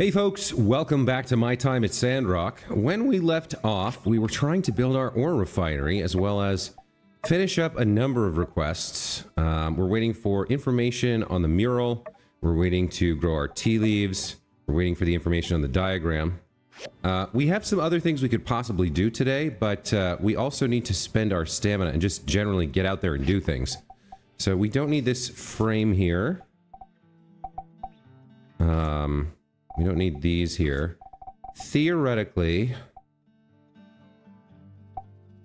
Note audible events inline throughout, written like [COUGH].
Hey folks, welcome back to my time at Sandrock. When we left off, we were trying to build our ore refinery as well as finish up a number of requests. Um, we're waiting for information on the mural. We're waiting to grow our tea leaves. We're waiting for the information on the diagram. Uh, we have some other things we could possibly do today, but uh, we also need to spend our stamina and just generally get out there and do things. So we don't need this frame here. Um, we don't need these here. Theoretically,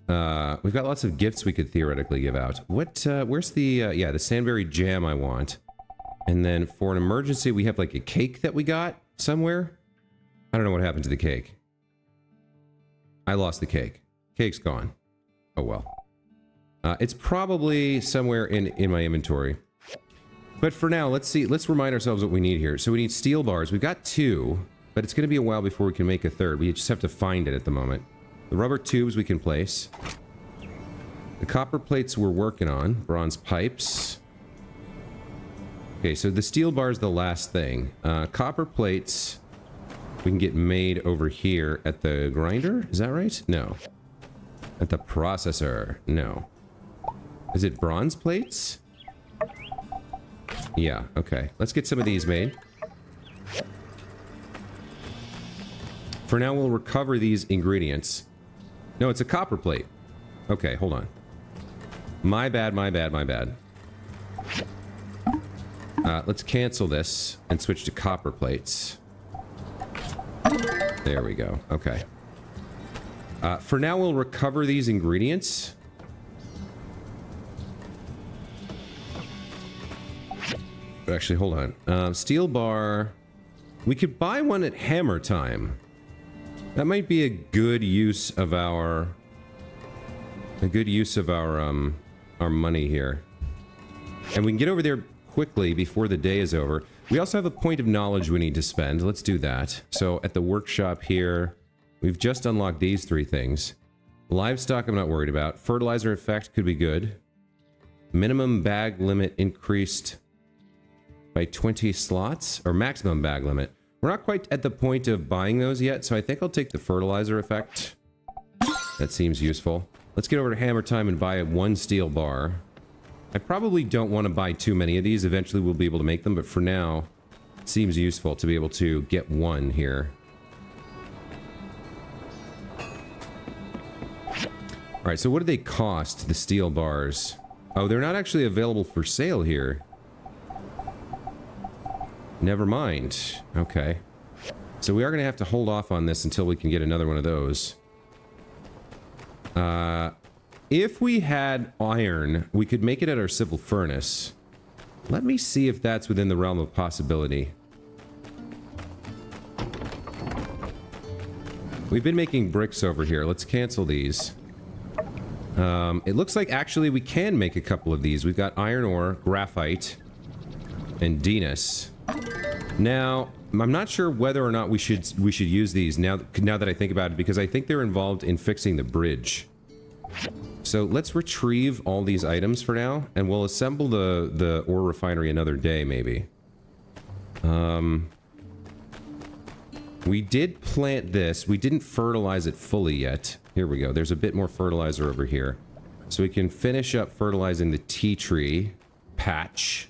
uh, we've got lots of gifts we could theoretically give out. What, uh, where's the, uh, yeah, the Sandberry Jam I want. And then for an emergency, we have like a cake that we got somewhere. I don't know what happened to the cake. I lost the cake. Cake's gone. Oh well. Uh, it's probably somewhere in, in my inventory. But for now, let's see. Let's remind ourselves what we need here. So we need steel bars. We've got two, but it's going to be a while before we can make a third. We just have to find it at the moment. The rubber tubes we can place. The copper plates we're working on. Bronze pipes. Okay, so the steel bar is the last thing. Uh, copper plates we can get made over here at the grinder. Is that right? No. At the processor. No. Is it bronze plates? Yeah, okay. Let's get some of these made. For now, we'll recover these ingredients. No, it's a copper plate. Okay, hold on. My bad, my bad, my bad. Uh, let's cancel this and switch to copper plates. There we go. Okay. Uh, for now, we'll recover these ingredients. But actually, hold on. Uh, steel bar. We could buy one at hammer time. That might be a good use of our... A good use of our, um, our money here. And we can get over there quickly before the day is over. We also have a point of knowledge we need to spend. Let's do that. So at the workshop here, we've just unlocked these three things. Livestock I'm not worried about. Fertilizer effect could be good. Minimum bag limit increased by 20 slots, or maximum bag limit. We're not quite at the point of buying those yet, so I think I'll take the fertilizer effect. That seems useful. Let's get over to Hammer Time and buy one steel bar. I probably don't want to buy too many of these. Eventually we'll be able to make them, but for now, it seems useful to be able to get one here. Alright, so what do they cost, the steel bars? Oh, they're not actually available for sale here. Never mind. Okay. So we are going to have to hold off on this until we can get another one of those. Uh, if we had iron, we could make it at our civil furnace. Let me see if that's within the realm of possibility. We've been making bricks over here. Let's cancel these. Um, it looks like actually we can make a couple of these. We've got iron ore, graphite, and Denus. Now, I'm not sure whether or not we should we should use these now now that I think about it because I think they're involved in fixing the bridge. So let's retrieve all these items for now and we'll assemble the the ore refinery another day maybe. Um we did plant this. We didn't fertilize it fully yet. Here we go. There's a bit more fertilizer over here. So we can finish up fertilizing the tea tree patch.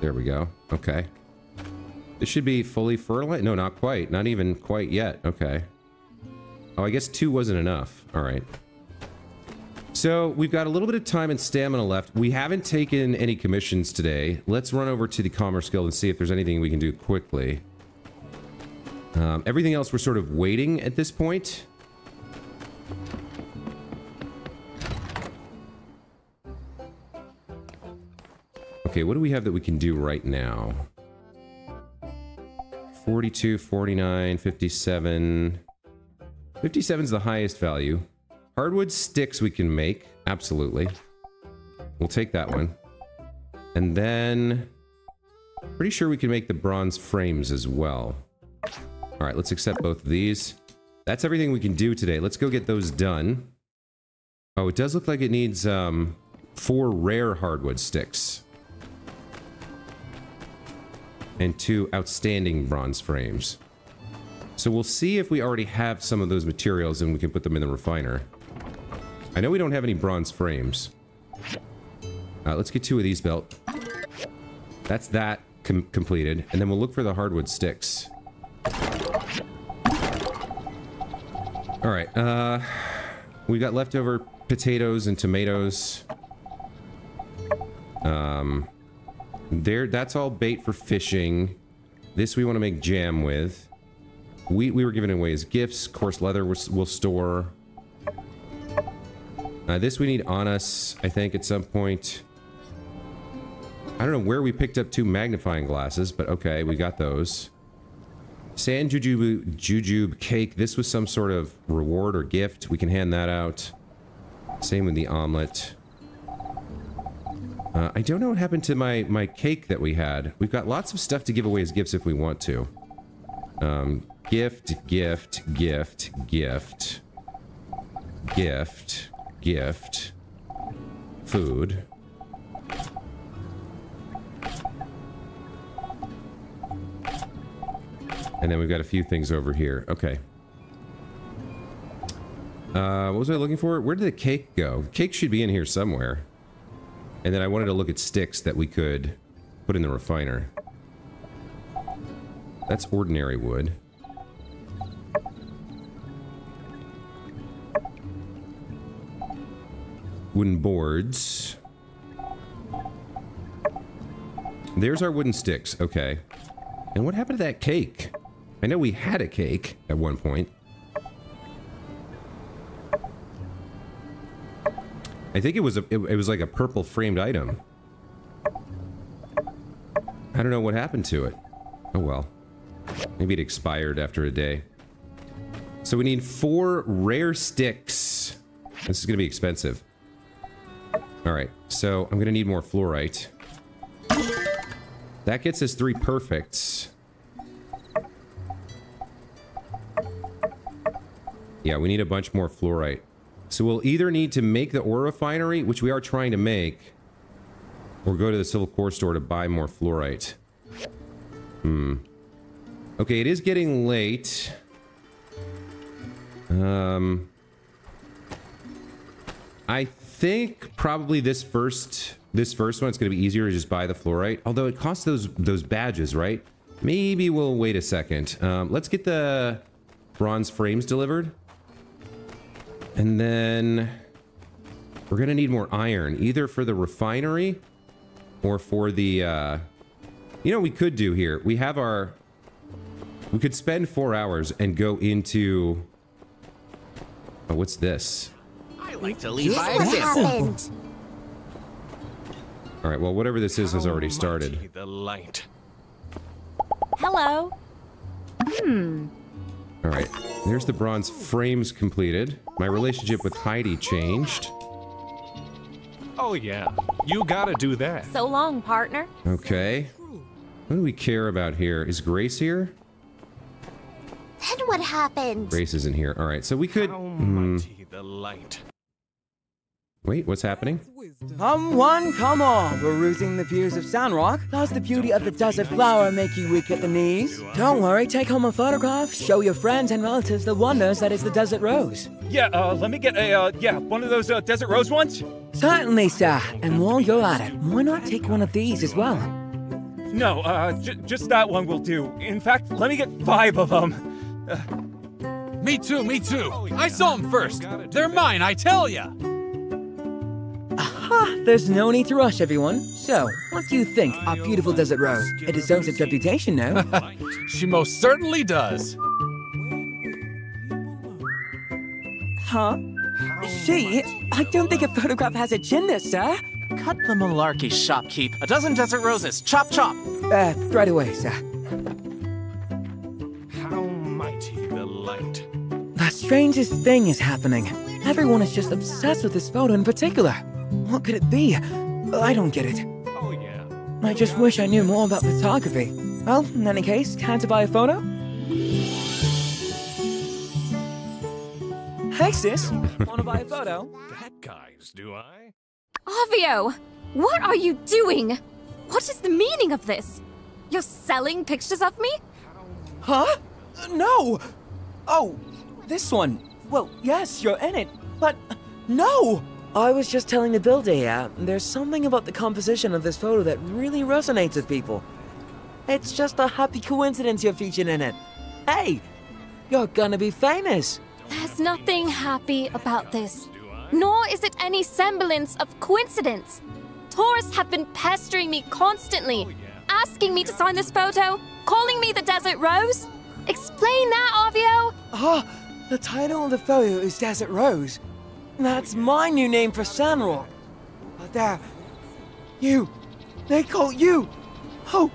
There we go. Okay. This should be fully fertilized. No, not quite. Not even quite yet. Okay. Oh, I guess two wasn't enough. All right. So we've got a little bit of time and stamina left. We haven't taken any commissions today. Let's run over to the Commerce Guild and see if there's anything we can do quickly. Um, everything else we're sort of waiting at this point. Okay, what do we have that we can do right now? 42, 49, 57. 57 is the highest value. Hardwood sticks we can make. Absolutely. We'll take that one. And then... Pretty sure we can make the bronze frames as well. Alright, let's accept both of these. That's everything we can do today. Let's go get those done. Oh, it does look like it needs um, four rare hardwood sticks. And two outstanding bronze frames. So we'll see if we already have some of those materials and we can put them in the refiner. I know we don't have any bronze frames. Uh, let's get two of these built. That's that com completed. And then we'll look for the hardwood sticks. All right. Uh, we got leftover potatoes and tomatoes. Um, there. That's all bait for fishing. This we want to make jam with. We, we were given away as gifts. Coarse leather we'll, we'll store. Uh, this we need on us, I think, at some point. I don't know where we picked up two magnifying glasses, but okay, we got those. Sand jujube, jujube cake. This was some sort of reward or gift. We can hand that out. Same with the omelet. Uh, I don't know what happened to my, my cake that we had. We've got lots of stuff to give away as gifts if we want to. Um, gift, gift, gift, gift, gift, gift, food. And then we've got a few things over here. Okay. Uh, what was I looking for? Where did the cake go? Cake should be in here somewhere. And then I wanted to look at sticks that we could put in the refiner. That's ordinary wood. Wooden boards. There's our wooden sticks. Okay. And what happened to that cake? I know we had a cake at one point. I think it was a, it, it was like a purple framed item. I don't know what happened to it. Oh well. Maybe it expired after a day. So we need four rare sticks. This is going to be expensive. Alright, so I'm going to need more fluorite. That gets us three perfects. Yeah, we need a bunch more fluorite. So we'll either need to make the ore refinery, which we are trying to make, or go to the Civil Corps store to buy more fluorite. Hmm. Okay, it is getting late. Um... I think probably this first this first one it's going to be easier to just buy the fluorite. Although it costs those those badges, right? Maybe we'll wait a second. Um, let's get the bronze frames delivered. And then we're going to need more iron, either for the refinery or for the, uh, you know we could do here? We have our, we could spend four hours and go into, oh, what's this? I like to leave What my happened? All right, well, whatever this is has already started. The light. Hello. All right, there's the bronze frames completed. My relationship with Heidi changed. Oh yeah, you gotta do that. So long, partner. Okay. What do we care about here? Is Grace here? Then what happened? Grace isn't here. All right, so we could... How Hmm, mighty the light. Wait, what's happening? Come one, come all, perusing the views of Sandrock. Does the beauty of the desert flower make you weak at the knees? Don't worry, take home a photograph, show your friends and relatives the wonders that is the desert rose. Yeah, uh, let me get a, uh, yeah, one of those, uh, desert rose ones? Certainly, sir. And while you're at it, why not take one of these as well? No, uh, j- just that one will do. In fact, let me get five of them. Me too, me too. I saw them first. They're mine, I tell ya. Aha! There's no need to rush, everyone. So, what do you think, our beautiful desert rose? It deserves its reputation, no? [LAUGHS] She most certainly does. huh? She? I don't think a photograph has a gender, sir. Cut the malarkey, shopkeep. A dozen desert roses. Chop, chop. Uh, right away, sir. How mighty the light. The strangest thing is happening. Everyone is just obsessed with this photo in particular. What could it be? I don't get it. Oh yeah. I just wish I knew more about photography. Well, in any case, time to buy a photo? Hey, sis. [LAUGHS] Wanna buy a photo? That guy's, do I? Arvio! what are you doing? What is the meaning of this? You're selling pictures of me? Huh? Uh, No! Oh, this one. Well, yes, you're in it, but no! I was just telling the builder here, there's something about the composition of this photo that really resonates with people. It's just a happy coincidence you're featured in it. Hey, you're gonna be famous. There's nothing happy about this. Nor is it any semblance of coincidence. Tourists have been pestering me constantly, asking me to sign this photo, calling me the Desert Rose. Explain that, Arvio! Ah, the title of the photo is Desert Rose. That's my new name for Sandrock. But there, you, they call you. Oh,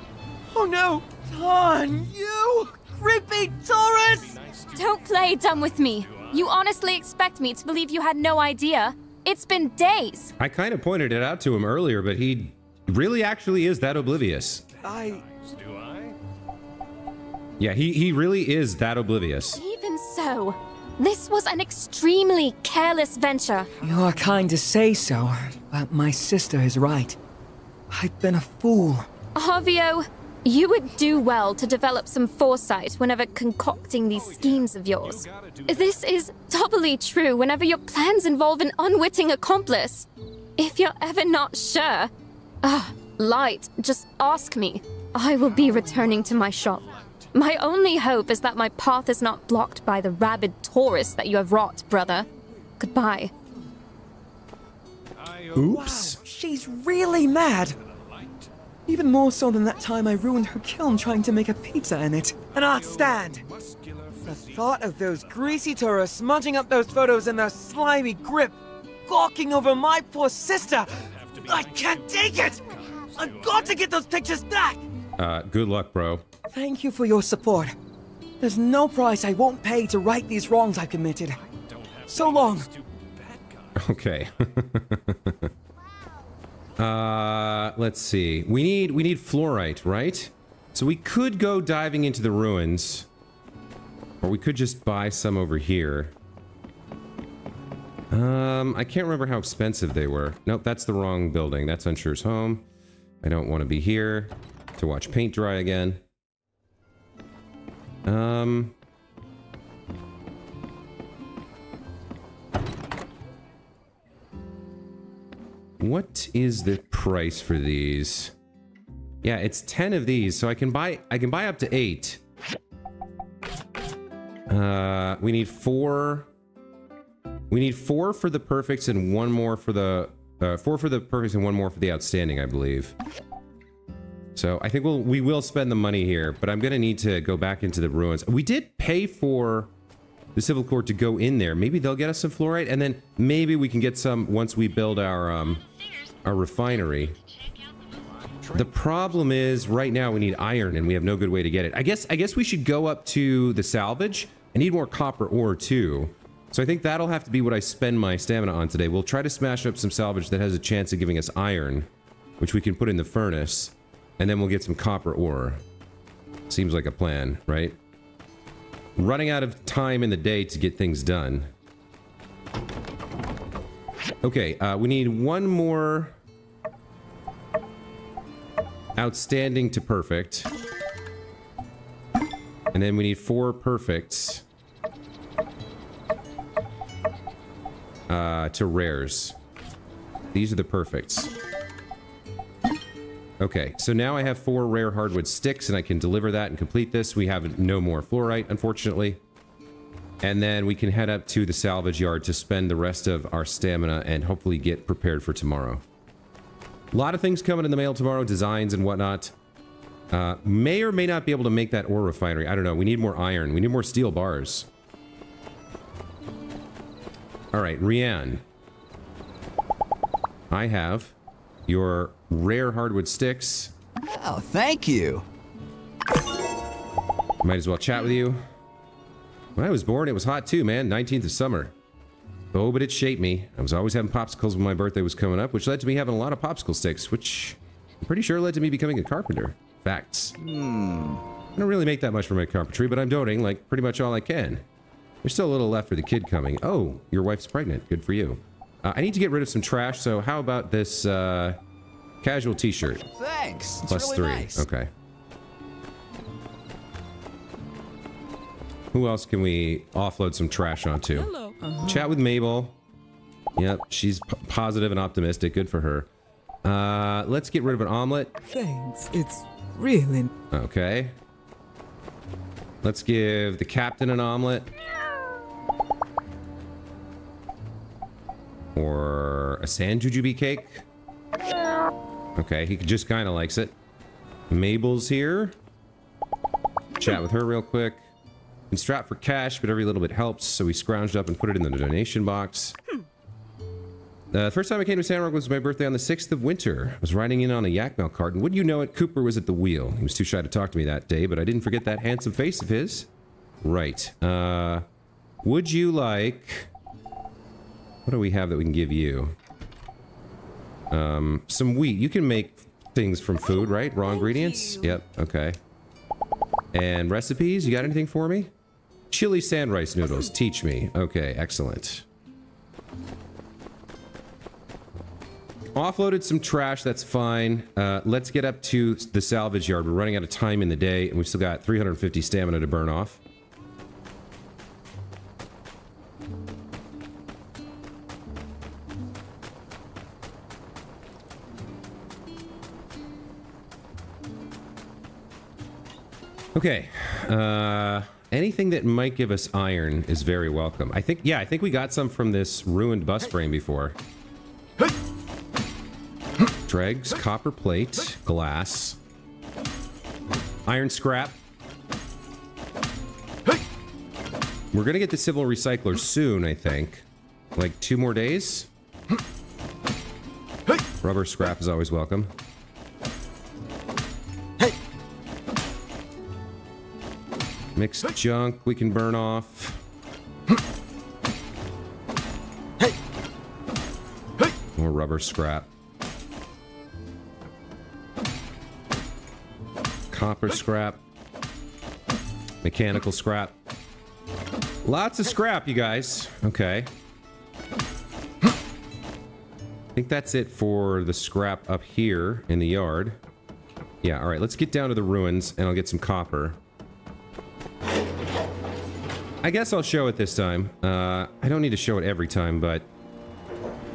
oh no, Ton, you creepy tourist! Don't play dumb with me. You honestly expect me to believe you had no idea? It's been days. I kind of pointed it out to him earlier, but he really actually is that oblivious. I, Do I? Yeah, he, he really is that oblivious. Even so, this was an extremely careless venture. you are kind to say so, but my sister is right. I've been a fool. Arvio, you would do well to develop some foresight whenever concocting these schemes of yours. This is doubly true whenever your plans involve an unwitting accomplice. If you're ever not sure, ah, Light, just ask me. I will be returning to my shop. My only hope is that my path is not blocked by the rabid tourists that you have wrought, brother. Goodbye. Oops. She's really mad. Even more so than that time I ruined her kiln trying to make a pizza in it. An art stand. The thought of those greasy tourists smudging up those photos in their slimy grip, gawking over my poor sister. I can't take it! I've got to get those pictures back! Uh, good luck, bro. Thank you for your support. There's no price I won't pay to right these wrongs I've committed. So long. Okay. [LAUGHS] uh, let's see. We need we need fluorite, right? So we could go diving into the ruins, or we could just buy some over here. Um, I can't remember how expensive they were. Nope, that's the wrong building. That's Unsuur's home. I don't want to be here to watch paint dry again. Um, What is the price for these? Yeah, it's 10 of these, so I can buy I can buy up to 8. Uh, we need 4 We need 4 for the perfects and one more for the uh, 4 for the perfects and one more for the outstanding, I believe. So, I think we'll we will spend the money here, but I'm going to need to go back into the ruins. We did pay for the Civil Corps to go in there. Maybe they'll get us some fluorite, and then maybe we can get some once we build our um, our refinery. The problem is right now we need iron, and we have no good way to get it. I guess I guess we should go up to the salvage. I need more copper ore too. So I think that'll have to be what I spend my stamina on today. We'll try to smash up some salvage that has a chance of giving us iron, which we can put in the furnace, and then we'll get some copper ore. Seems like a plan, right? running out of time in the day to get things done. Okay, uh, we need one more outstanding to perfect. And then we need four perfects uh, to rares. These are the perfects. Okay, so now I have four rare hardwood sticks and I can deliver that and complete this. We have no more fluorite, unfortunately. And then we can head up to the salvage yard to spend the rest of our stamina and hopefully get prepared for tomorrow. A lot of things coming in the mail tomorrow, designs and whatnot. Uh, may or may not be able to make that ore refinery. I don't know. We need more iron. We need more steel bars. All right, Rianne. I have your rare hardwood sticks. Oh, thank you. Might as well chat with you. When I was born, it was hot too, man. 19th of summer. Oh, but it shaped me. I was always having popsicles when my birthday was coming up, which led to me having a lot of popsicle sticks, which I'm pretty sure led to me becoming a carpenter. Facts. Hmm. I don't really make that much for my carpentry, but I'm donating, like, pretty much all I can. There's still a little left for the kid coming. Oh, your wife's pregnant. Good for you. Uh, I need to get rid of some trash, so how about this uh, casual t-shirt? Thanks. It's Plus really three. nice. Okay. Who else can we offload some trash onto? Hello. Uh-huh. Chat with Mabel. Yep, she's p- positive and optimistic. Good for her. Uh, let's get rid of an omelet. Thanks. It's really Okay. Let's give the captain an omelet. Or a sand jujube cake. Okay, he just kind of likes it. Mabel's here. Chat with her real quick. Been strapped for cash, but every little bit helps, so we scrounged up and put it in the donation box. The first time I came to Sandrock was my birthday on the 6th of winter. I was riding in on a yak milk cart, and wouldn't you know it, Cooper was at the wheel. He was too shy to talk to me that day, but I didn't forget that handsome face of his. Right. Uh, would you like... What do we have that we can give you? Um, some wheat. You can make things from food, right? Raw ingredients? Yep, okay. And recipes? You got anything for me? Chili sand rice noodles. [LAUGHS] Teach me. Okay, excellent. Offloaded some trash, that's fine. Uh, let's get up to the salvage yard. We're running out of time in the day, and we've still got 350 stamina to burn off. Okay. Uh, anything that might give us iron is very welcome. I think, yeah, I think we got some from this ruined bus frame before. Dregs, copper plate, glass, iron scrap. We're gonna get the civil recycler soon, I think. Like two more days? Rubber scrap is always welcome. Mixed junk we can burn off. More rubber scrap. Copper scrap. Mechanical scrap. Lots of scrap, you guys. Okay. I think that's it for the scrap up here in the yard. Yeah, alright, let's get down to the ruins and I'll get some copper. I guess I'll show it this time. Uh, I don't need to show it every time, but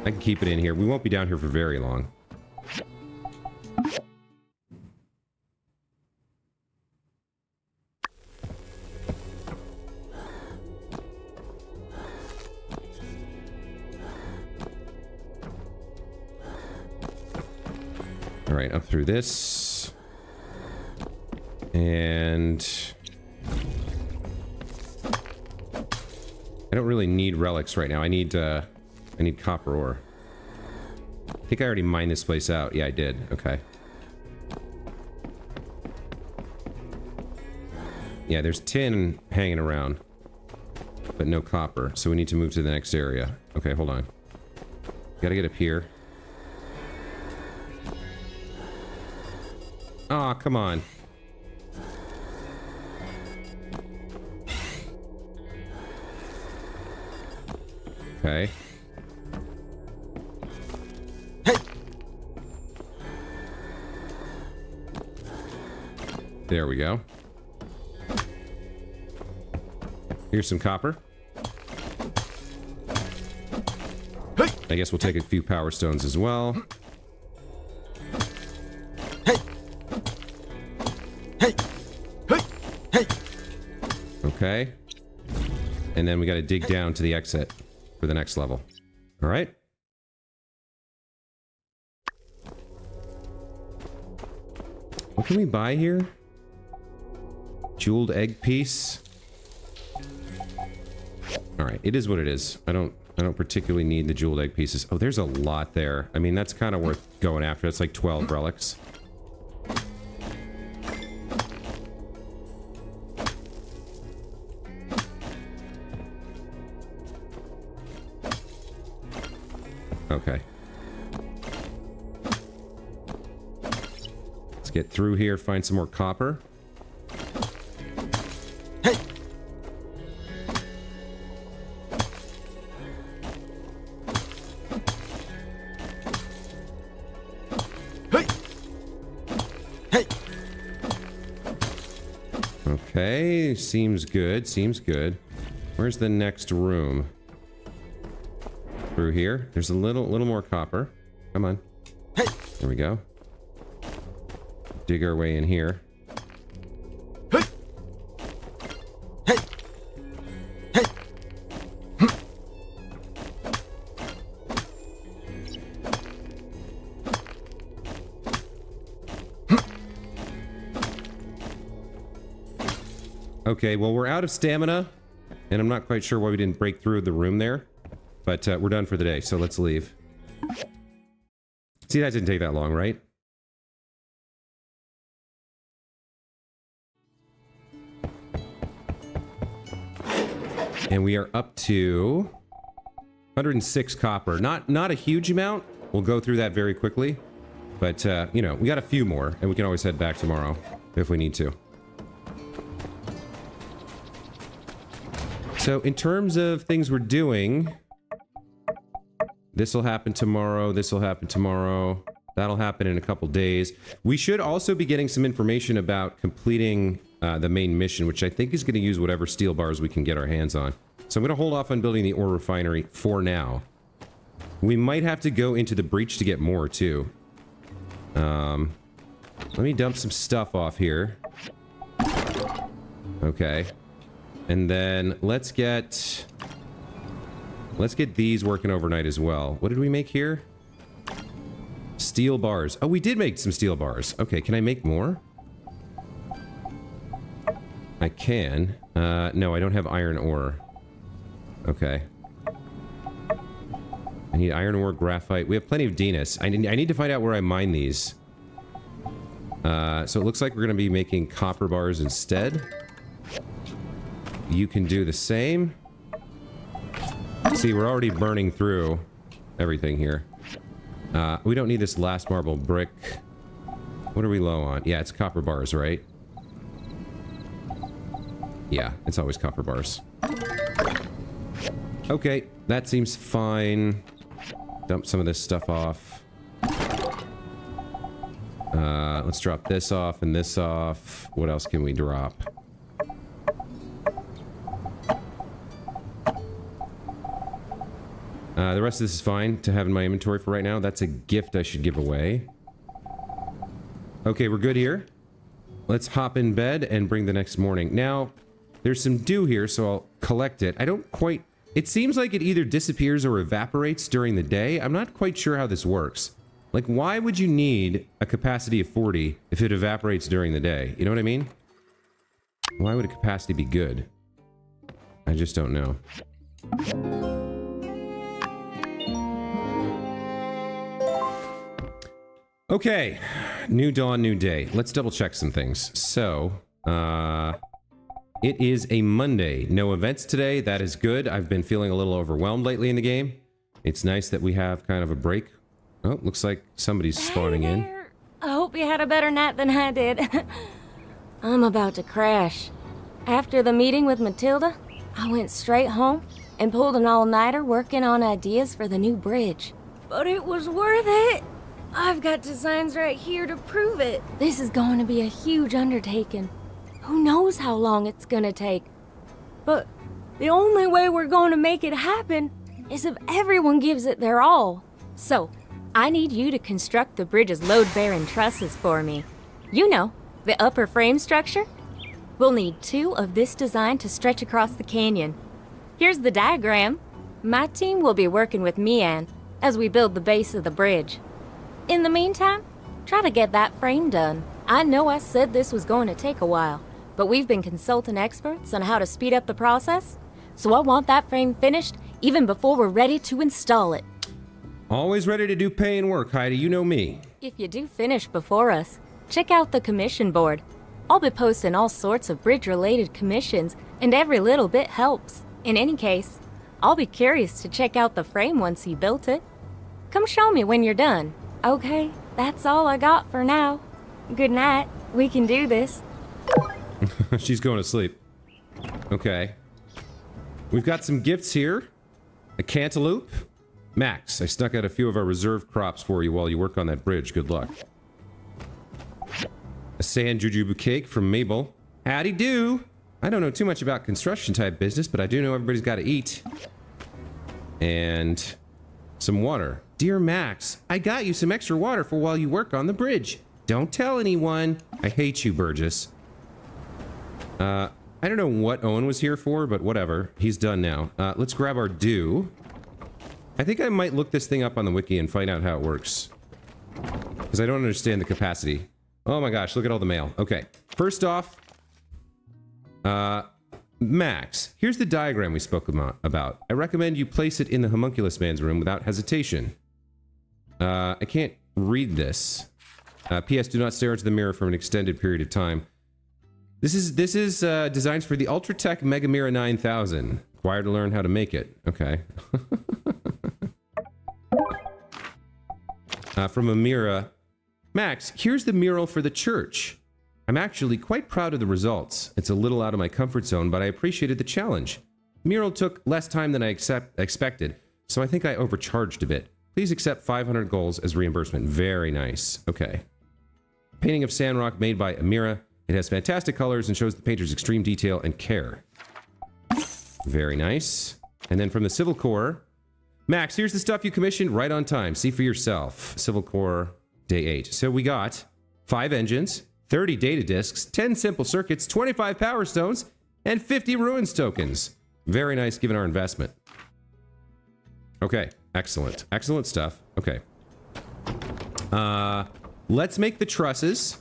I can keep it in here. We won't be down here for very long. All right, up through this. And... I don't really need relics right now. I need, uh, I need copper ore. I think I already mined this place out. Yeah, I did. Okay. Yeah, there's tin hanging around. But no copper, so we need to move to the next area. Okay, hold on. Gotta get up here. Aw, oh, come on. Okay. Hey. There we go. Here's some copper. I guess we'll take a few power stones as well. Hey. Hey. Hey. Hey. Okay. And then we got to dig down to the exit for the next level. All right. What can we buy here? Jeweled egg piece. All right, it is what it is. I don't I don't particularly need the jeweled egg pieces. Oh, there's a lot there. I mean, that's kind of worth going after. It's like 12 relics. Get through here, find some more copper. Hey. Hey. Hey. Okay, seems good, seems good. Where's the next room? Through here. There's a little little more copper. Come on. Hey. There we go. Dig our way in here. Okay, well, we're out of stamina, and I'm not quite sure why we didn't break through the room there, but uh, we're done for the day, so let's leave. See, that didn't take that long, right? And we are up to 106 copper. Not not a huge amount. We'll go through that very quickly. But, uh, you know, we got a few more, and we can always head back tomorrow if we need to. So in terms of things we're doing, this will happen tomorrow, this will happen tomorrow, that'll happen in a couple days. We should also be getting some information about completing uh, the main mission, which I think is going to use whatever steel bars we can get our hands on. So I'm going to hold off on building the ore refinery for now. We might have to go into the breach to get more, too. Um, let me dump some stuff off here. Okay. And then let's get... Let's get these working overnight as well. What did we make here? Steel bars. Oh, we did make some steel bars. Okay, can I make more? I can. Uh, no, I don't have iron ore. Okay. I need iron ore, graphite. We have plenty of Denus. I need, I need to find out where I mine these. Uh, so it looks like we're going to be making copper bars instead. You can do the same. See, we're already burning through everything here. Uh, we don't need this last marble brick. What are we low on? Yeah, it's copper bars, right? Yeah, it's always copper bars. Okay, that seems fine. Dump some of this stuff off. Uh, let's drop this off and this off. What else can we drop? Uh, the rest of this is fine to have in my inventory for right now. That's a gift I should give away. Okay, we're good here. Let's hop in bed and bring the next morning. Now, there's some dew here, so I'll collect it. I don't quite... It seems like it either disappears or evaporates during the day. I'm not quite sure how this works. Like, why would you need a capacity of 40 if it evaporates during the day? You know what I mean? Why would a capacity be good? I just don't know. Okay, new dawn, new day. Let's double check some things. So, uh, it is a Monday. No events today. That is good. I've been feeling a little overwhelmed lately in the game. It's nice that we have kind of a break. Oh, looks like somebody's spawning in. I hope you had a better night than I did. [LAUGHS] I'm about to crash. After the meeting with Matilda, I went straight home and pulled an all-nighter working on ideas for the new bridge. But it was worth it. I've got designs right here to prove it. This is going to be a huge undertaking. Who knows how long it's gonna take? But the only way we're to make it happen is if everyone gives it their all. So, I need you to construct the bridge's load-bearing trusses for me. You know, the upper frame structure? We'll need two of this design to stretch across the canyon. Here's the diagram. My team will be working with Mian as we build the base of the bridge. In the meantime, try to get that frame done. I know I said this was going to take a while, but we've been consulting experts on how to speed up the process, so I want that frame finished even before we're ready to install it. Always ready to do paying work, Heidi. You know me. If you do finish before us, check out the commission board. I'll be posting all sorts of bridge-related commissions, and every little bit helps. In any case, I'll be curious to check out the frame once you built it. Come show me when you're done. Okay, that's all I got for now. Good night. We can do this. [LAUGHS] She's going to sleep. Okay. We've got some gifts here. A cantaloupe. Max, I snuck out a few of our reserve crops for you while you work on that bridge. Good luck. A sand jujube cake from Mabel. Howdy do. I don't know too much about construction type business, but I do know everybody's got to eat. And some water. Dear Max, I got you some extra water for while you work on the bridge. Don't tell anyone. I hate you, Burgess. Uh, I don't know what Owen was here for, but whatever. He's done now. Uh, let's grab our dew. I think I might look this thing up on the wiki and find out how it works. Because I don't understand the capacity. Oh my gosh, look at all the mail. Okay, first off, uh, Max, here's the diagram we spoke about. I recommend you place it in the homunculus man's room without hesitation. Uh, I can't read this. Uh, P.S. Do not stare into the mirror for an extended period of time. This is this is uh, designs for the Ultratech Mega Mirror 9000. Required to learn how to make it. Okay. [LAUGHS] uh, from Amirah. Max, here's the mural for the church. I'm actually quite proud of the results. It's a little out of my comfort zone, but I appreciated the challenge. The mural took less time than I accept, expected, so I think I overcharged a bit. Please accept 500 goals as reimbursement. Very nice. Okay. Painting of Sandrock made by Amirah. It has fantastic colors and shows the painter's extreme detail and care. Very nice. And then from the Civil Corps, Max, here's the stuff you commissioned right on time. See for yourself. Civil Corps, day eight. So we got five engines, 30 data disks, 10 simple circuits, 25 power stones, and 50 ruins tokens. Very nice given our investment. Okay, excellent. Excellent stuff. Okay. Uh, let's make the trusses.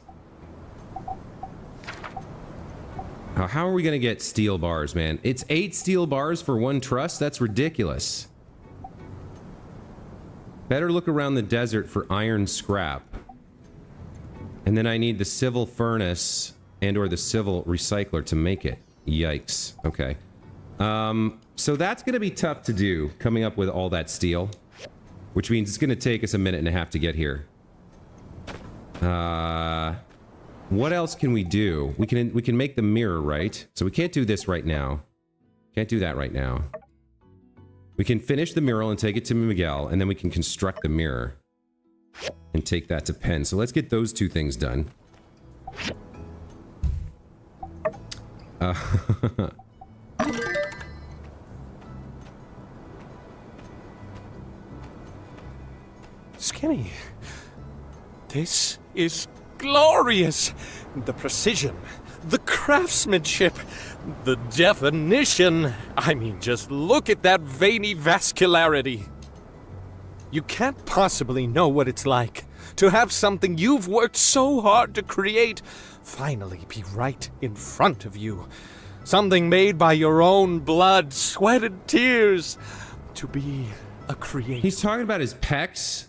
Now, how are we going to get steel bars, man? It's eight steel bars for one truss? That's ridiculous. Better look around the desert for iron scrap. And then I need the civil furnace and or the civil recycler to make it. Yikes. Okay. Um, so that's going to be tough to do, coming up with all that steel. Which means it's going to take us a minute and a half to get here. Uh, what else can we do? We can we can make the mirror, right? So we can't do this right now. Can't do that right now. We can finish the mural and take it to Miguel, and then we can construct the mirror. And take that to Pen. So let's get those two things done. Uh, [LAUGHS] Skinny, this is glorious. The precision, the craftsmanship, the definition. I mean, just look at that veiny vascularity. You can't possibly know what it's like to have something you've worked so hard to create finally be right in front of you. Something made by your own blood, sweat, and tears. To be a creator. He's talking about his pecs,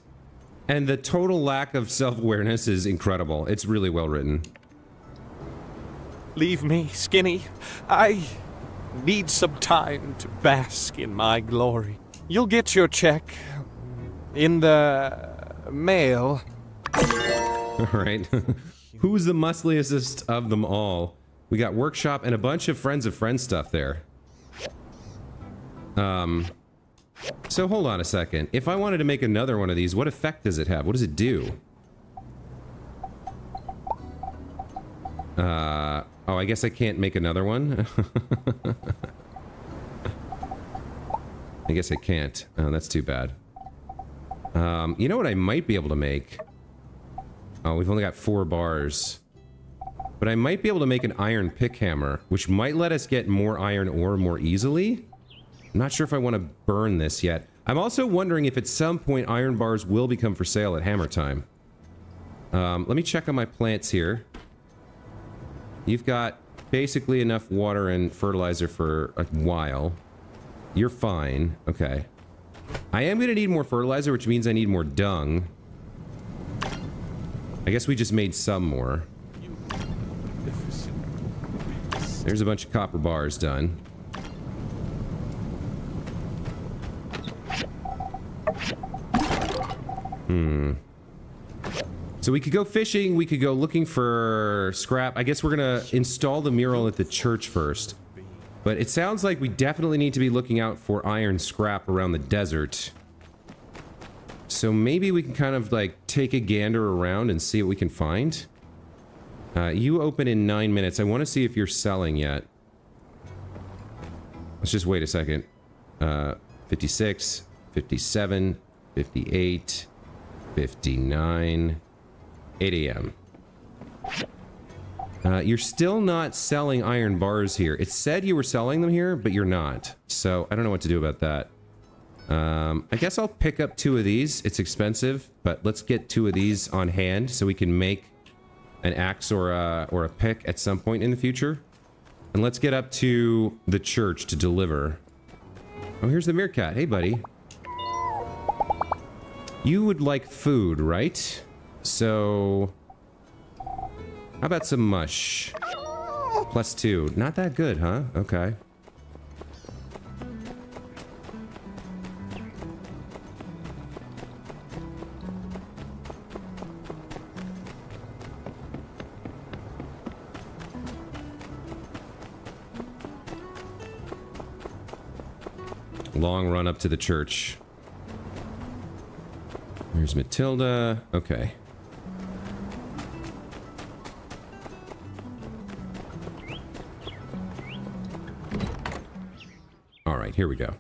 and the total lack of self-awareness is incredible. It's really well written. Leave me, Skinny. I need some time to bask in my glory. You'll get your check in the mail. [LAUGHS] All right. [LAUGHS] Who's the muscliest of them all? We got workshop and a bunch of friends of friends stuff there. Um, so hold on a second. If I wanted to make another one of these, what effect does it have? What does it do? Uh, oh, I guess I can't make another one. [LAUGHS] I guess I can't. Oh, that's too bad. Um, you know what I might be able to make? Oh, we've only got four bars. But I might be able to make an iron pick hammer, which might let us get more iron ore more easily. I'm not sure if I want to burn this yet. I'm also wondering if at some point iron bars will become for sale at hammer time. Um, let me check on my plants here. You've got basically enough water and fertilizer for a while. You're fine. Okay. I am going to need more fertilizer, which means I need more dung. I guess we just made some more. There's a bunch of copper bars done. Hmm. So we could go fishing, we could go looking for scrap. I guess we're gonna install the mural at the church first. But it sounds like we definitely need to be looking out for iron scrap around the desert. So maybe we can kind of like take a gander around and see what we can find. Uh, you open in nine minutes. I want to see if you're selling yet. let's just wait a second. Uh, 56, 57, 58, 59, 8 a.m. Uh, you're still not selling iron bars here. It said you were selling them here, but you're not. So I don't know what to do about that. Um, I guess I'll pick up two of these. It's expensive, but let's get two of these on hand so we can make an axe or a, or a pick at some point in the future. And let's get up to the church to deliver. Oh, here's the meerkat. Hey, buddy. You would like food, right? So... How about some mush? Plus two. Not that good, huh? Okay. Long run up to the church. There's Matilda. Okay. All right, here we go.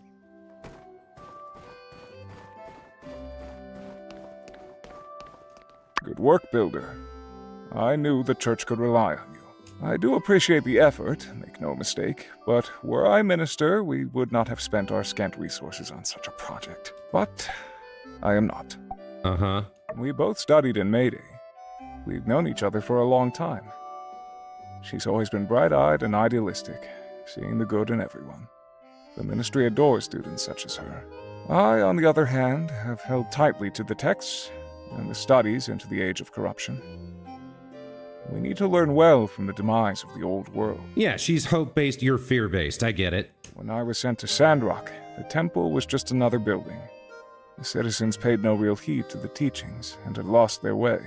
Good work, Builder. I knew the church could rely on you. I do appreciate the effort, make no mistake, but were I minister, we would not have spent our scant resources on such a project. But I am not. Uh-huh. We both studied in Mayday. We've known each other for a long time. She's always been bright-eyed and idealistic, seeing the good in everyone. The ministry adores students such as her. I, on the other hand, have held tightly to the texts and the studies into the age of corruption. We need to learn well from the demise of the old world. Yeah, she's hope-based, you're fear-based. I get it. When I was sent to Sandrock, the temple was just another building. The citizens paid no real heed to the teachings and had lost their way.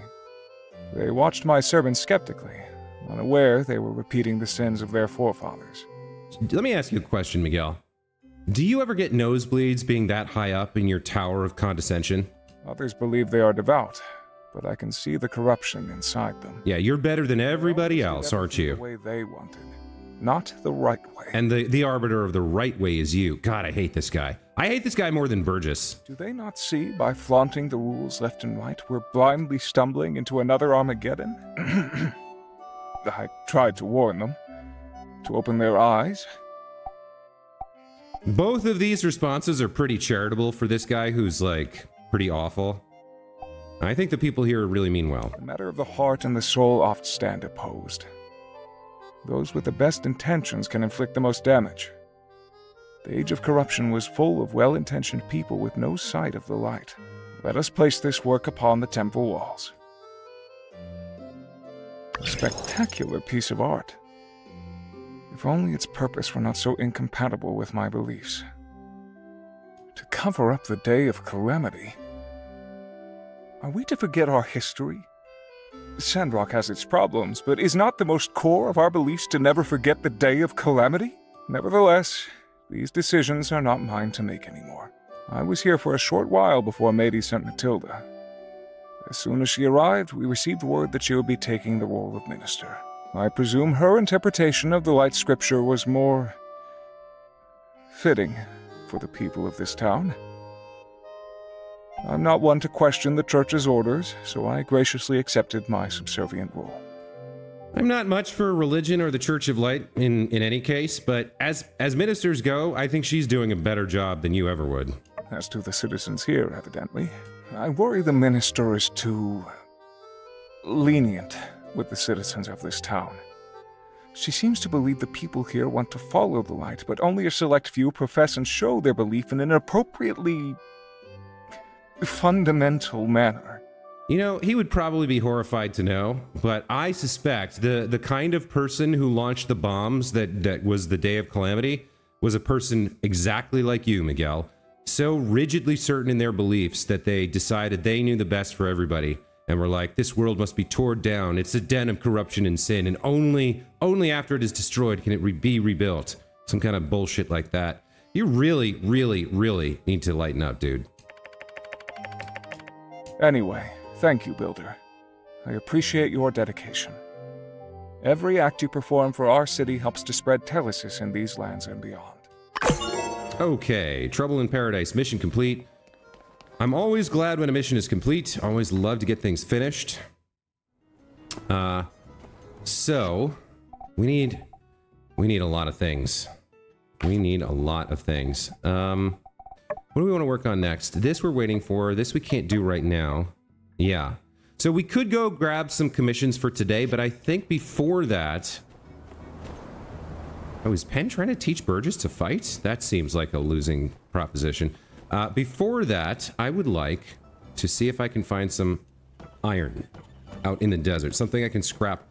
They watched my servants skeptically, unaware they were repeating the sins of their forefathers. Let me ask you a question, Miguel. Do you ever get nosebleeds being that high up in your tower of condescension? Others believe they are devout, but I can see the corruption inside them. Yeah, you're better than everybody else, aren't you? The way they wanted, not the right way. And the, the arbiter of the right way is you. God, I hate this guy. I hate this guy more than Burgess. Do they not see by flaunting the rules left and right, we're blindly stumbling into another Armageddon? [CLEARS THROAT] I tried to warn them, to open their eyes. Both of these responses are pretty charitable for this guy who's, like, pretty awful. I think the people here really mean well. The matter of the heart and the soul oft stand opposed. Those with the best intentions can inflict the most damage. The age of corruption was full of well-intentioned people with no sight of the light. Let us place this work upon the temple walls. A spectacular piece of art. If only its purpose were not so incompatible with my beliefs. To cover up the day of calamity. Are we to forget our history? Sandrock has its problems, but is not the most core of our beliefs to never forget the day of calamity? Nevertheless, these decisions are not mine to make anymore. I was here for a short while before Mady sent Matilda. As soon as she arrived, we received word that she would be taking the role of minister. I presume her interpretation of the Light Scripture was more fitting for the people of this town. I'm not one to question the Church's orders, so I graciously accepted my subservient role. I'm not much for religion or the Church of Light in, in any case, but as, as ministers go, I think she's doing a better job than you ever would. As to the citizens here, evidently. I worry the minister is too lenient with the citizens of this town. She seems to believe the people here want to follow the light, but only a select few profess and show their belief in an appropriately fundamental manner. You know, he would probably be horrified to know, but I suspect the the kind of person who launched the bombs that that was the day of calamity was a person exactly like you, Miguel. So rigidly certain in their beliefs that they decided they knew the best for everybody and were like, this world must be torn down. It's a den of corruption and sin, and only only after it is destroyed can it re be rebuilt. Some kind of bullshit like that. You really, really, really need to lighten up, dude. Anyway, thank you, Builder. I appreciate your dedication. Every act you perform for our city helps to spread Telesis in these lands and beyond. Okay, Trouble in Paradise, mission complete. I'm always glad when a mission is complete. Always love to get things finished. Uh, so, we need, we need a lot of things. We need a lot of things. Um, what do we want to work on next? This we're waiting for. This we can't do right now. Yeah. So we could go grab some commissions for today, but I think before that... Oh, is Pen trying to teach Burgess to fight? That seems like a losing proposition. Uh, before that, I would like to see if I can find some iron out in the desert. Something I can scrap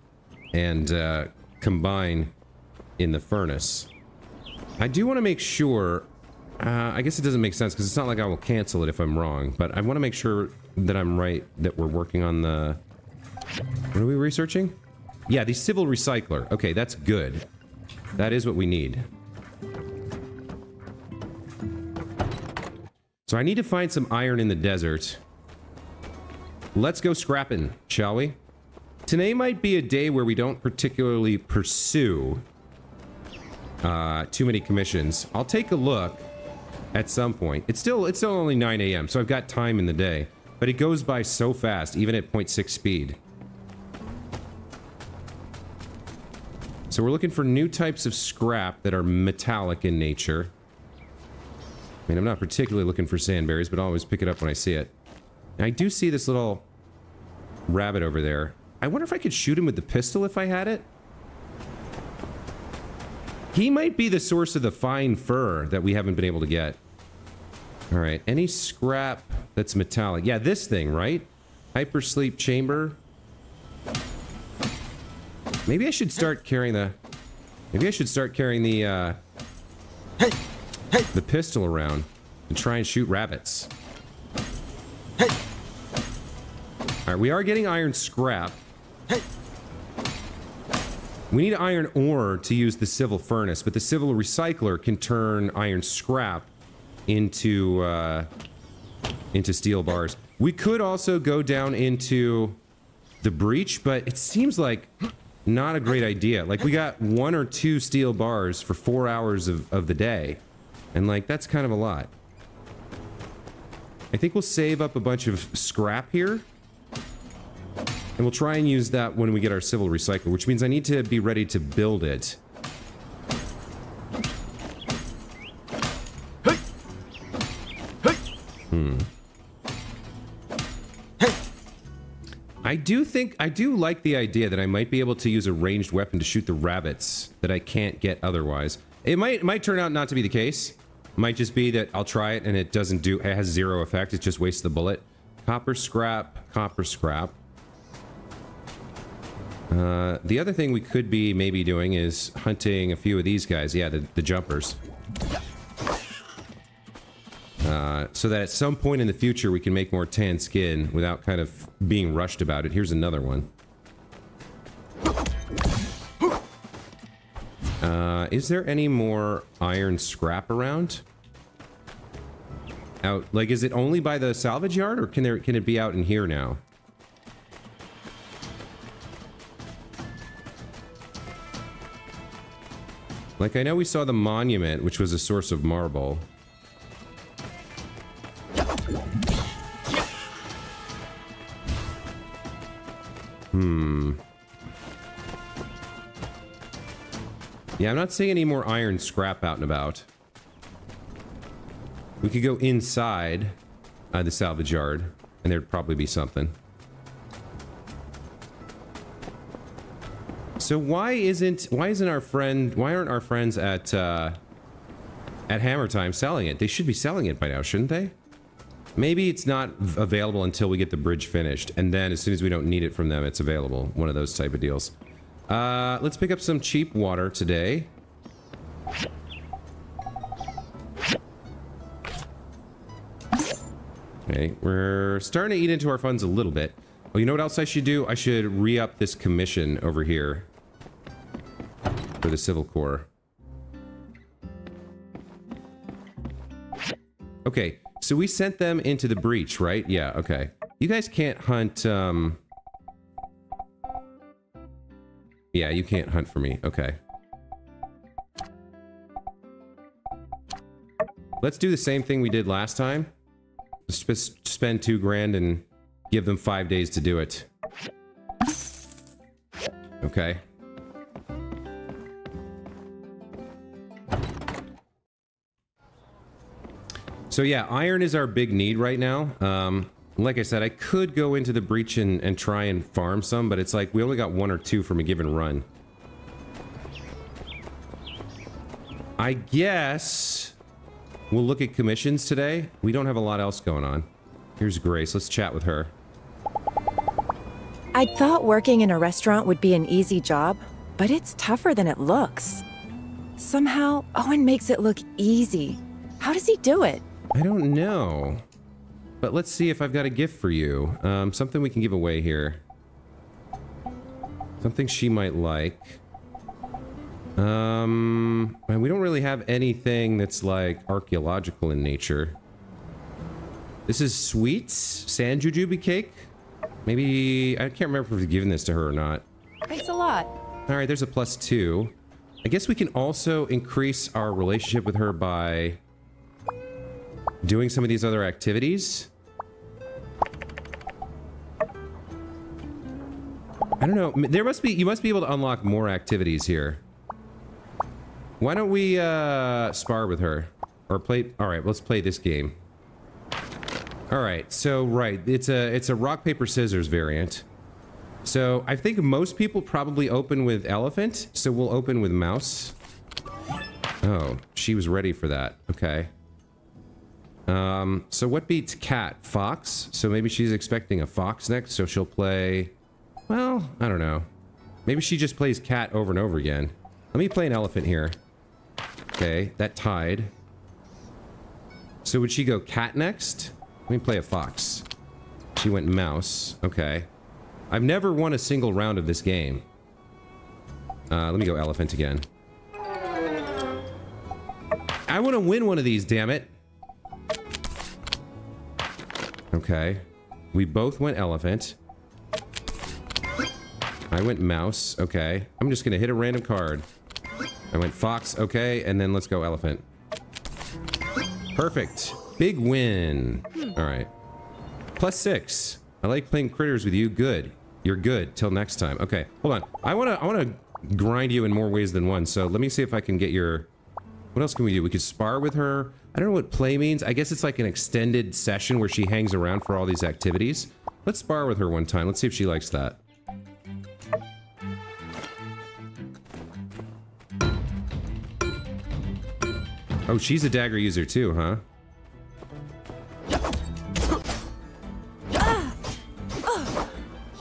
and uh, combine in the furnace. I do want to make sure... Uh, I guess it doesn't make sense because it's not like I will cancel it if I'm wrong, but I want to make sure that I'm right that we're working on the... What are we researching? Yeah, the civil recycler. Okay, that's good. That is what we need. So I need to find some iron in the desert. Let's go scrapping, shall we? Today might be a day where we don't particularly pursue uh, too many commissions. I'll take a look at some point. It's still it's still only 9 a.m., so I've got time in the day. But it goes by so fast, even at 0.6 speed. So we're looking for new types of scrap that are metallic in nature. I mean, I'm not particularly looking for sandberries, but I'll always pick it up when I see it. And I do see this little rabbit over there. I wonder if I could shoot him with the pistol if I had it. He might be the source of the fine fur that we haven't been able to get. All right, any scrap that's metallic. Yeah, this thing, right? Hypersleep chamber. Maybe I should start carrying the... Maybe I should start carrying the, uh... The pistol around and try and shoot rabbits. Hey. Alright, we are getting iron scrap. Hey. We need iron ore to use the civil furnace, but the civil recycler can turn iron scrap into, uh, into steel bars. We could also go down into the breach, but it seems like not a great idea. Like, we got one or two steel bars for four hours of, of the day. And, like, that's kind of a lot. I think we'll save up a bunch of scrap here. And we'll try and use that when we get our civil recycler, which means I need to be ready to build it. Hmm. I do think, I do like the idea that I might be able to use a ranged weapon to shoot the rabbits that I can't get otherwise. It might, it might turn out not to be the case. Might just be that I'll try it and it doesn't do, it has zero effect, it just wastes the bullet. Copper scrap, copper scrap. Uh, the other thing we could be maybe doing is hunting a few of these guys. Yeah, the, the jumpers. Uh, so that at some point in the future we can make more tan skin without kind of being rushed about it. Here's another one. Uh, is there any more iron scrap around? Out, like, is it only by the salvage yard, or can there can it be out in here now? Like, I know we saw the monument, which was a source of marble. Hmm. Yeah, I'm not seeing any more iron scrap out and about. We could go inside uh, the salvage yard, and there'd probably be something. So why isn't why isn't our friend why aren't our friends at uh, at Hammer Time selling it? They should be selling it by now, shouldn't they? Maybe it's not available until we get the bridge finished, and then as soon as we don't need it from them, it's available. One of those type of deals. Uh, let's pick up some cheap water today. Okay, we're starting to eat into our funds a little bit. Oh, you know what else I should do? I should re-up this commission over here for the Civil Corps. Okay, so we sent them into the breach, right? Yeah, okay. You guys can't hunt, um... Yeah, you can't hunt for me. Okay. Let's do the same thing we did last time. Sp spend two grand and give them five days to do it. Okay. So yeah, iron is our big need right now. Um, like I said, I could go into the breach and, and try and farm some, but it's like we only got one or two from a given run. I guess we'll look at commissions today. We don't have a lot else going on. Here's Grace. Let's chat with her. I'd thought working in a restaurant would be an easy job, but it's tougher than it looks. Somehow, Owen makes it look easy. How does he do it? I don't know. But let's see if I've got a gift for you. Um, something we can give away here. Something she might like. Um, we don't really have anything that's like archaeological in nature. This is sweets, sand jujube cake. Maybe, I can't remember if we've given this to her or not. Thanks a lot. All right, there's a plus two. I guess we can also increase our relationship with her by doing some of these other activities. I don't know. There must be, you must be able to unlock more activities here. Why don't we, uh, spar with her? Or play, alright, let's play this game. Alright, so, right, it's a, it's a rock, paper, scissors variant. So, I think most people probably open with elephant, so we'll open with mouse. Oh, she was ready for that. Okay. Um, so what beats cat? Fox? So maybe she's expecting a fox next, so she'll play... Well, I don't know. Maybe she just plays cat over and over again. Let me play an elephant here. Okay, that tied. So would she go cat next? Let me play a fox. She went mouse. Okay. I've never won a single round of this game. Uh, let me go elephant again. I want to win one of these, damn it. Okay. We both went elephant. I went mouse. Okay. I'm just gonna hit a random card. I went fox. Okay. And then let's go elephant. Perfect. Big win. All right. Plus six. I like playing critters with you. Good. You're good. Till next time. Okay. Hold on. I wanna, I wanna grind you in more ways than one. So let me see if I can get your... What else can we do? We could spar with her. I don't know what play means. I guess it's like an extended session where she hangs around for all these activities. Let's spar with her one time. Let's see if she likes that. Oh, she's a dagger user too, huh?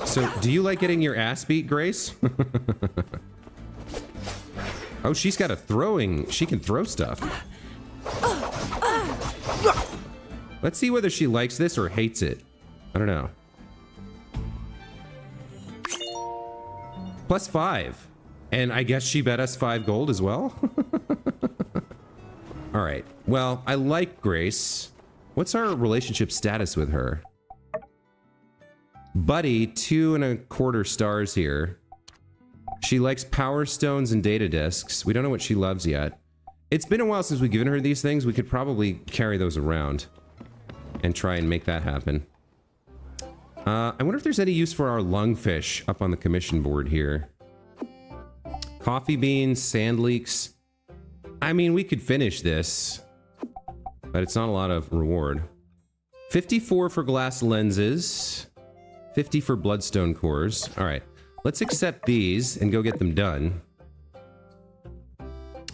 So, do you like getting your ass beat, Grace? [LAUGHS] oh, she's got a throwing... She can throw stuff. Let's see whether she likes this or hates it. I don't know. Plus five. And I guess she bet us five gold as well? [LAUGHS] All right. Well, I like Grace. What's our relationship status with her? Buddy, two and a quarter stars here. She likes power stones and data disks. We don't know what she loves yet. It's been a while since we've given her these things. We could probably carry those around and try and make that happen. Uh, I wonder if there's any use for our lungfish up on the commission board here. Coffee beans, sand leeks. I mean, we could finish this, but it's not a lot of reward. 54 for glass lenses, 50 for bloodstone cores. All right, let's accept these and go get them done.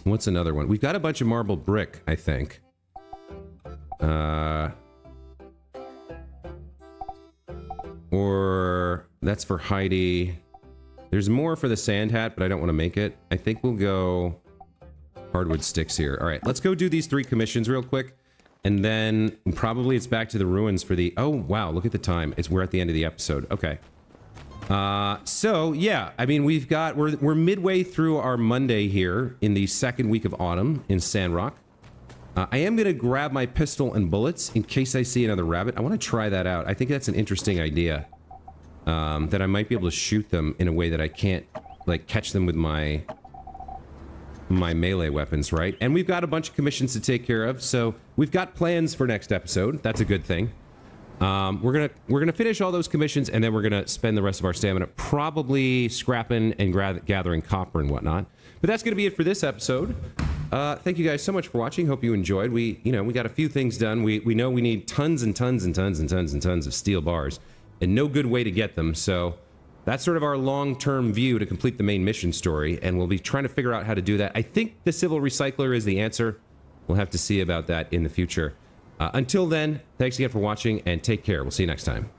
What's another one? We've got a bunch of marble brick, I think. Uh, or that's for Heidi. There's more for the sand hat, but I don't want to make it. I think we'll go hardwood sticks here. All right, let's go do these three commissions real quick. And then probably it's back to the ruins for the... Oh, wow, look at the time. It's We're at the end of the episode. Okay. Uh, so, yeah, I mean, we've got... We're, we're midway through our Monday here in the second week of autumn in Sandrock. Uh, I am going to grab my pistol and bullets in case I see another rabbit. I want to try that out. I think that's an interesting idea. Um, that I might be able to shoot them in a way that I can't, like, catch them with my my melee weapons right. And we've got a bunch of commissions to take care of, so we've got plans for next episode. That's a good thing. Um, we're gonna we're gonna finish all those commissions, and then we're gonna spend the rest of our stamina probably scrapping and gathering copper and whatnot. But that's gonna be it for this episode. Uh, thank you guys so much for watching. Hope you enjoyed. We you know we got a few things done. We we know we need tons and tons and tons and tons and tons of steel bars, and no good way to get them. So that's sort of our long-term view to complete the main mission story, and we'll be trying to figure out how to do that. I think the civil recycler is the answer. We'll have to see about that in the future. Uh, until then, thanks again for watching and take care. We'll see you next time.